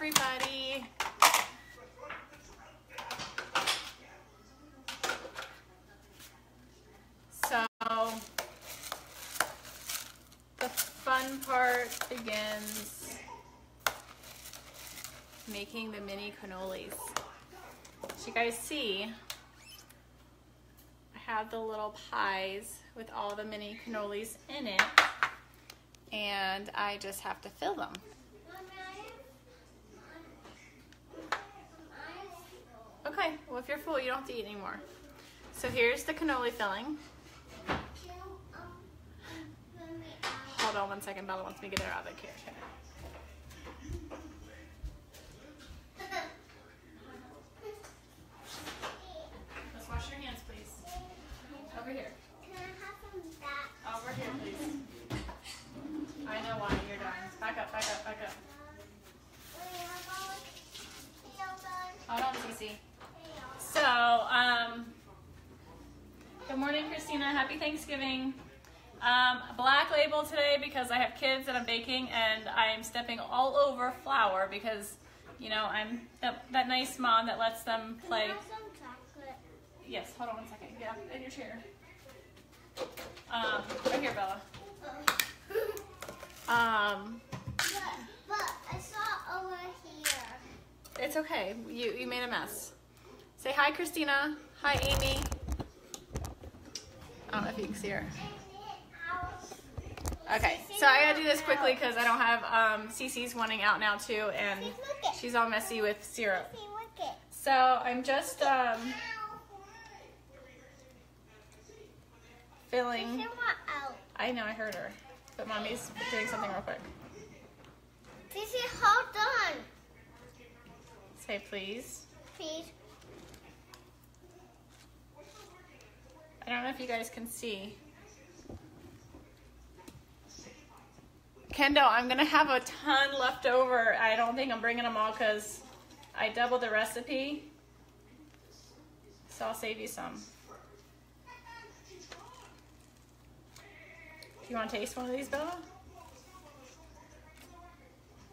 everybody. So, the fun part begins making the mini cannolis. As you guys see, I have the little pies with all the mini cannolis in it, and I just have to fill them. Okay, well if you're full, you don't have to eat anymore. So here's the cannoli filling. Hold on one second, Bella wants me to get her out of the carrot. Let's wash your hands, please. Over here. Over here, please. I know why you're done. Back up, back up, back up. Hold on, Cece. So, um, good morning, Christina. Happy Thanksgiving. Um, black label today because I have kids and I'm baking and I'm stepping all over flour because, you know, I'm that, that nice mom that lets them play. Yes, hold on one second. Yeah, in your chair. Um, right here, Bella. Um, it's okay. You you made a mess. Say hi, Christina. Hi, Amy. I don't know if you can see her. Okay, so I gotta do this quickly because I don't have um, Cece's wanting out now too, and she's all messy with syrup. So I'm just um, filling. I know I heard her, but mommy's doing something real quick. Is hold on, Say please. please. I don't know if you guys can see. Kendall, I'm gonna have a ton left over. I don't think I'm bringing them all because I doubled the recipe. So I'll save you some. Do you want to taste one of these, Bella?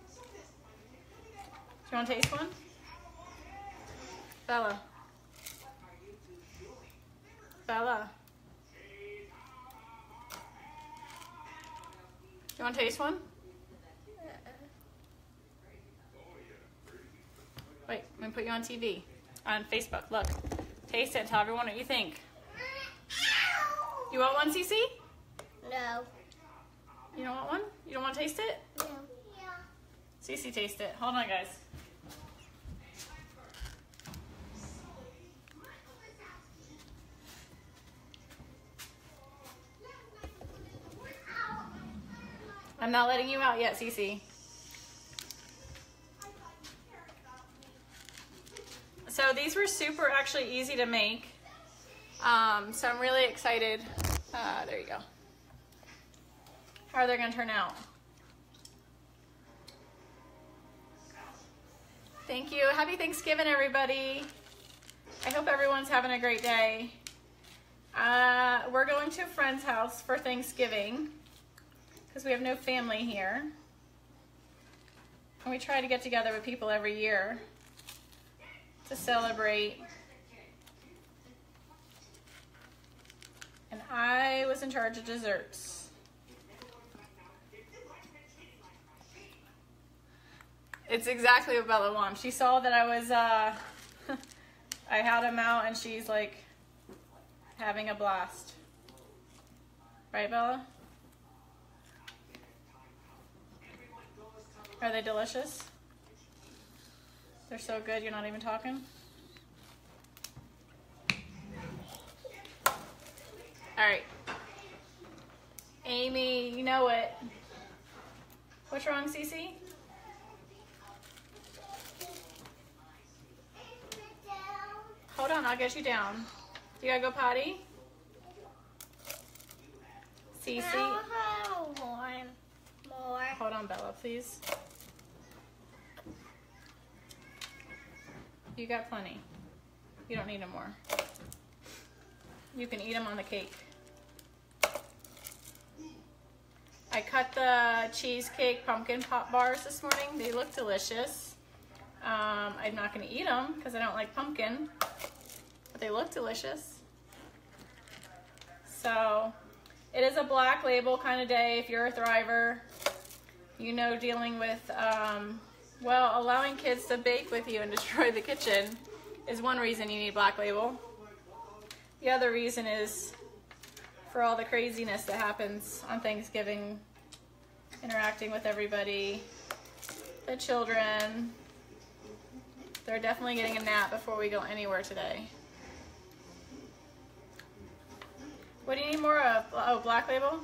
Do you want to taste one? Bella. Bella. You want to taste one? Wait, let me put you on TV. On Facebook. Look. Taste it tell everyone what you think. You want one, Cece? No. You don't want one? You don't want to taste it? No. Cece, taste it. Hold on, guys. I'm not letting you out yet, Cece. So these were super actually easy to make. Um, so I'm really excited. Uh, there you go. How are they gonna turn out? Thank you. Happy Thanksgiving, everybody. I hope everyone's having a great day. Uh, we're going to a friend's house for Thanksgiving because we have no family here. And we try to get together with people every year to celebrate. And I was in charge of desserts. It's exactly what Bella wants. She saw that I was, uh, I had him out and she's like having a blast. Right, Bella? Are they delicious? They're so good, you're not even talking? All right. Amy, you know it. What's wrong, Cece? Hold on, I'll get you down. You gotta go potty? Cece? More. More. Hold on, Bella, please. You got plenty. You don't need them more. You can eat them on the cake. I cut the cheesecake pumpkin pop bars this morning. They look delicious. Um, I'm not gonna eat them because I don't like pumpkin, but they look delicious. So it is a black label kind of day if you're a thriver. You know dealing with, um, allowing kids to bake with you and destroy the kitchen is one reason you need black label. The other reason is for all the craziness that happens on Thanksgiving, interacting with everybody, the children. They're definitely getting a nap before we go anywhere today. What do you need more of? Oh, Black Label?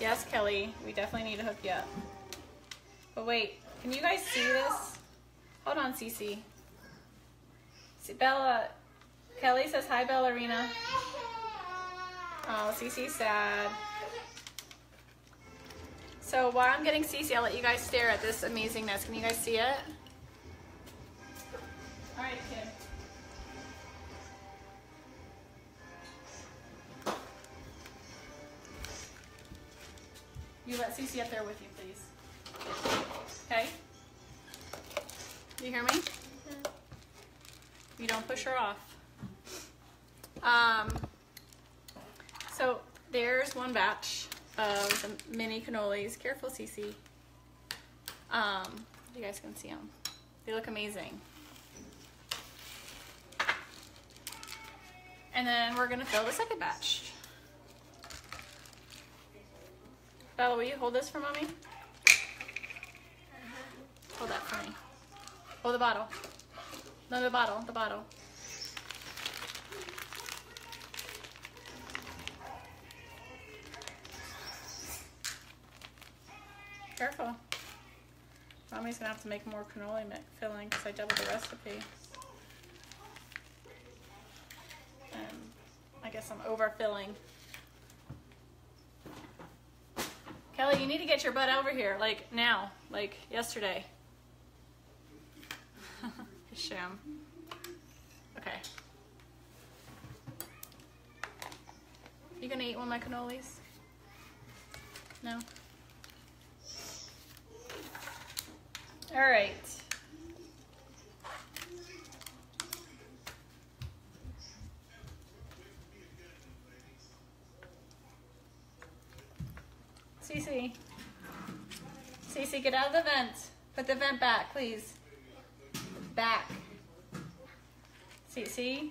Yes, Kelly. We definitely need to hook you up. But wait, can you guys see this? Hold on, Cece. See, Bella, Kelly says hi, Ballerina. Oh, Cece's sad. So while I'm getting Cece, I'll let you guys stare at this amazingness. Can you guys see it? All right, kid. You let Cece up there with you, please. Okay? You hear me? You don't push her off. Um, so there's one batch of the mini cannolis. Careful, Cece. Um, you guys can see them. They look amazing. And then we're gonna fill the second batch. Bella, will you hold this for mommy? Hold that for me. Hold the bottle. No, the bottle, the bottle. Careful. Mommy's gonna have to make more cannoli filling because I doubled the recipe. And I guess I'm overfilling. Kelly, you need to get your butt over here, like now, like yesterday. Sham. Okay. You gonna eat one of my cannolis? No? All right. Cece. Cece, get out of the vent. Put the vent back, please. Back. Cece.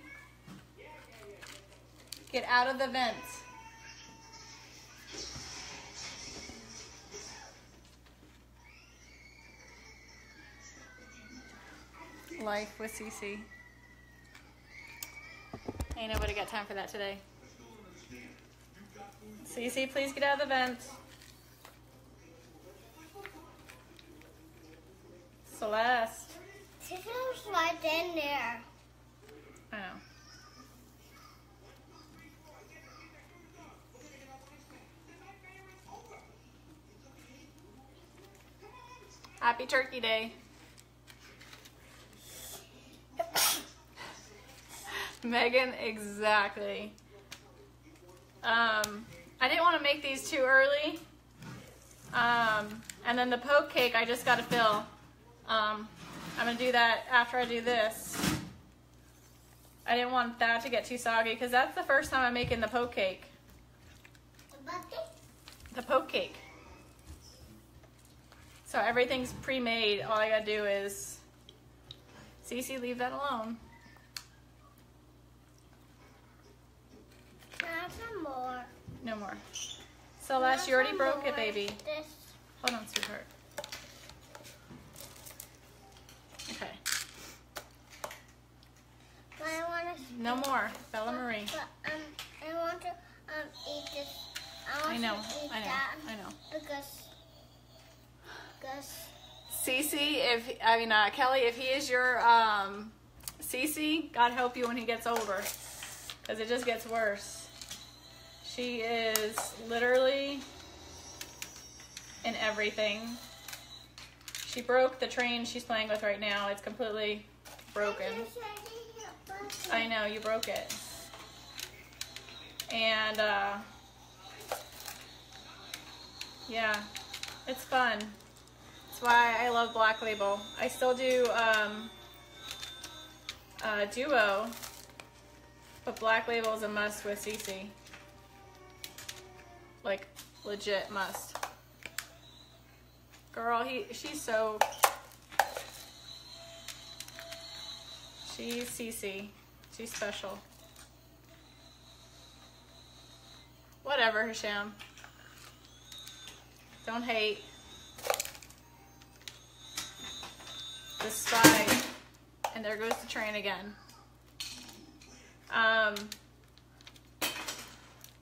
Get out of the vent. Life with Cece. Ain't nobody got time for that today. Cece, please get out of the vent. Celeste. Tiffany's right in there. I know. Happy Turkey Day. Megan, exactly. Um, I didn't want to make these too early. Um, and then the poke cake I just got to fill. Um, I'm going to do that after I do this. I didn't want that to get too soggy because that's the first time I'm making the poke cake. The bucket? The poke cake. So everything's pre-made. All I gotta do is, Cece, leave that alone. Not some more. No more. Celeste, you already broke it, baby. This. Hold on, sweetheart. Okay. But I want to. No more. Bella Marie. But um, I want to um eat this. I want I know. to eat I know. that I know. because because Cece, if I mean uh, Kelly, if he is your um, Cece, God help you when he gets older, because it just gets worse. She is literally in everything. She broke the train she's playing with right now. It's completely broken. I know you broke it, and uh, yeah, it's fun. That's why I love Black Label. I still do um, uh, Duo, but Black Label is a must with Cece. Like, legit must. Girl, he she's so... She's Cece. She's special. Whatever, Hisham. Don't hate. The spy. And there goes the train again. Um,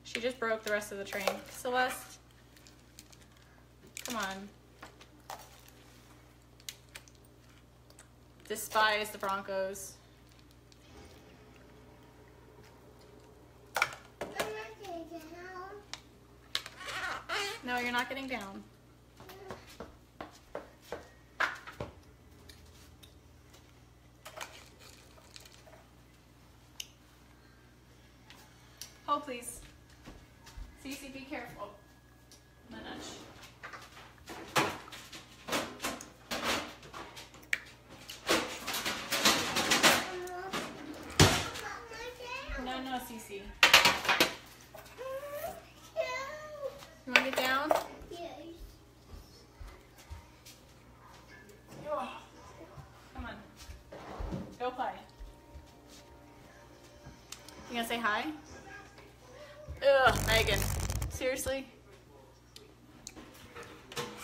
she just broke the rest of the train. Celeste, come on. Despise the Broncos. No, you're not getting down. Hold, please. Cece, be careful. Manoj. No, no, Cece. You want to get down? Come on. Go play. You gonna say hi? Ugh, Megan. Seriously?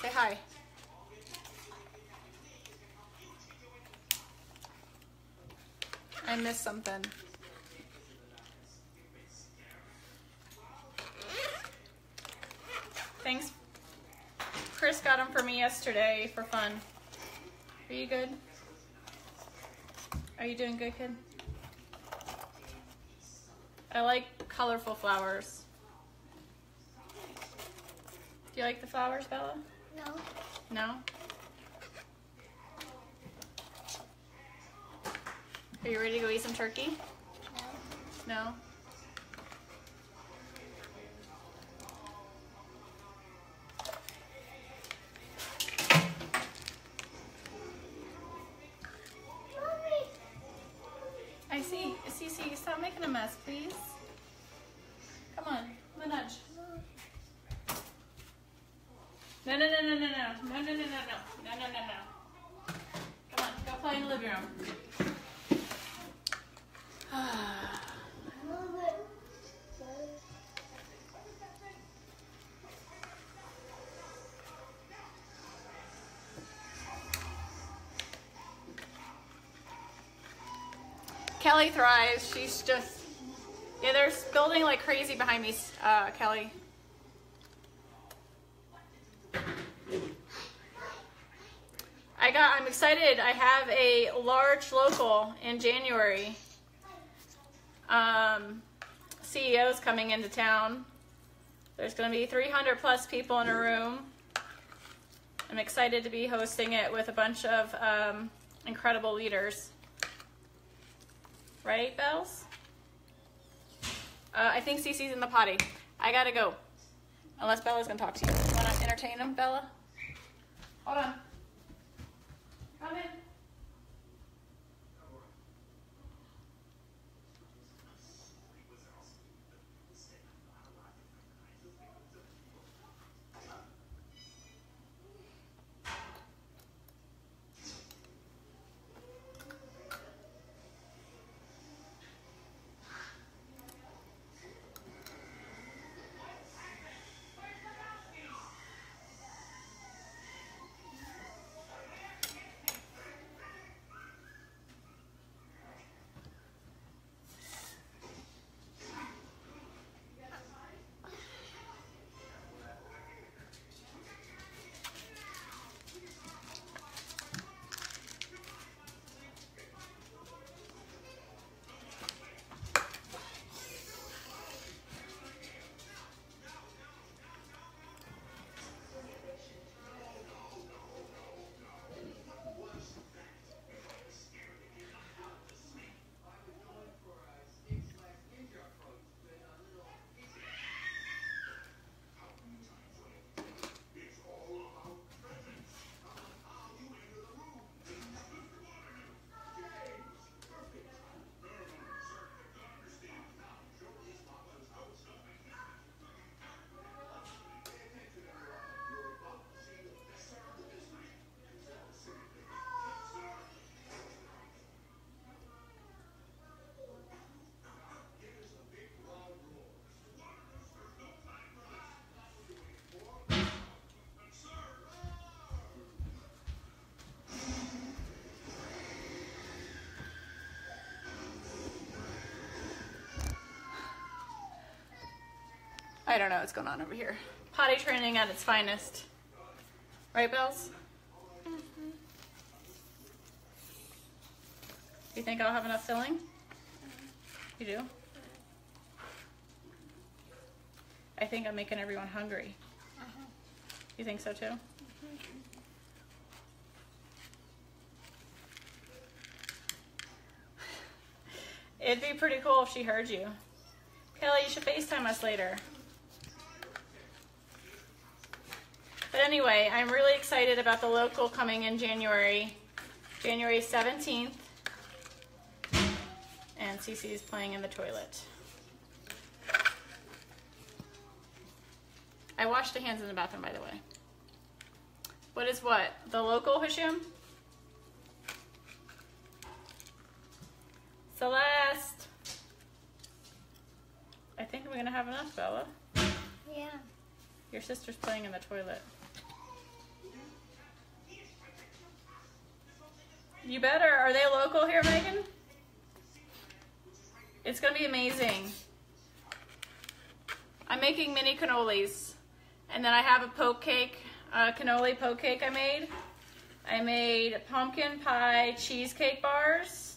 Say hi. I missed something. Thanks. Chris got them for me yesterday for fun. Are you good? Are you doing good, kid? I like colorful flowers. Do you like the flowers, Bella? No. No? Are you ready to go eat some turkey? No. No? Kelly thrives. She's just yeah. They're building like crazy behind me, uh, Kelly. I got. I'm excited. I have a large local in January. Um, CEOs coming into town. There's going to be 300 plus people in a room. I'm excited to be hosting it with a bunch of um, incredible leaders. Right, Bells? Uh, I think Cece's in the potty. I gotta go. Unless Bella's gonna talk to you. Wanna entertain him, Bella? Hold on. Come in. I don't know what's going on over here. Potty training at its finest. Right, Bells? Mm-hmm. You think I'll have enough filling? You do? I think I'm making everyone hungry. Uh-huh. You think so too? It'd be pretty cool if she heard you. Kelly, you should FaceTime us later. Anyway, I'm really excited about the local coming in January, January 17th. And Cece is playing in the toilet. I washed the hands in the bathroom, by the way. What is what? The local Hashim? Celeste. I think we're gonna have enough, Bella. Yeah. Your sister's playing in the toilet. You better. Are they local here, Megan? It's gonna be amazing. I'm making mini cannolis. And then I have a poke cake, a cannoli poke cake I made. I made pumpkin pie cheesecake bars.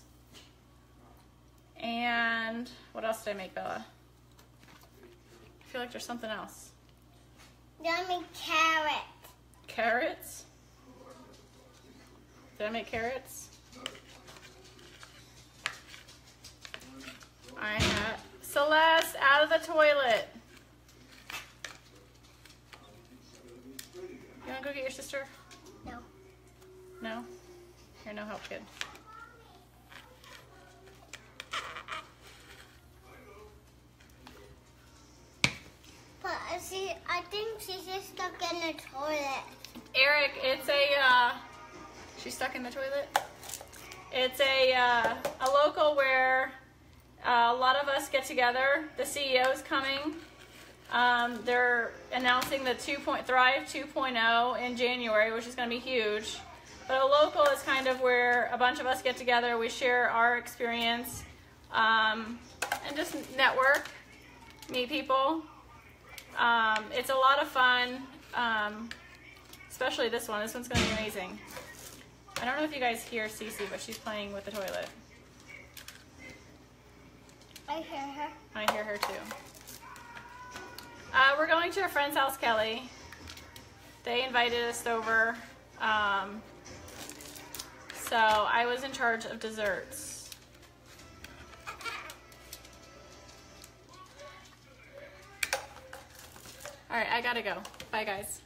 And what else did I make, Bella? I feel like there's something else. Yummy carrot. Carrots? Did I make carrots? I have Celeste out of the toilet. You wanna go get your sister? No. No? Here, no help, kid. But uh, she, I think she's just stuck in the toilet. Eric, it's a, uh, she's stuck in the toilet. It's a, uh, a local where uh, a lot of us get together. The CEO's coming. Um, they're announcing the 2. Point, Thrive 2.0 in January, which is going to be huge. But a local is kind of where a bunch of us get together. We share our experience um, and just network, meet people. Um, it's a lot of fun, um, especially this one. This one's going to be amazing. I don't know if you guys hear Cece, but she's playing with the toilet. I hear her. I hear her too. Uh, we're going to a friend's house, Kelly. They invited us over. Um, so I was in charge of desserts. All right, I gotta go. Bye, guys.